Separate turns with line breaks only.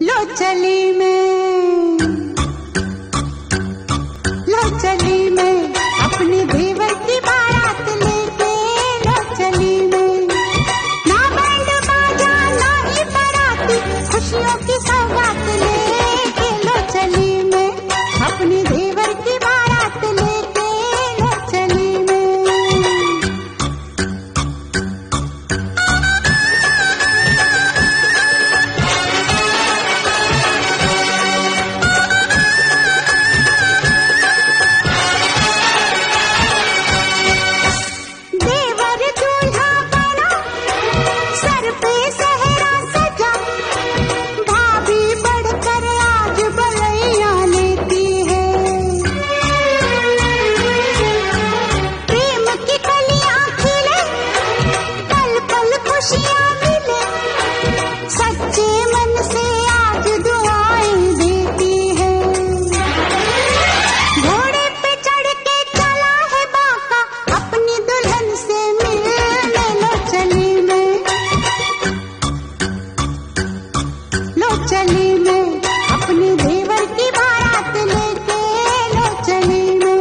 Los chalimes Los chalimes चली मैं अपने देवर की बारात लेके लो चली मैं।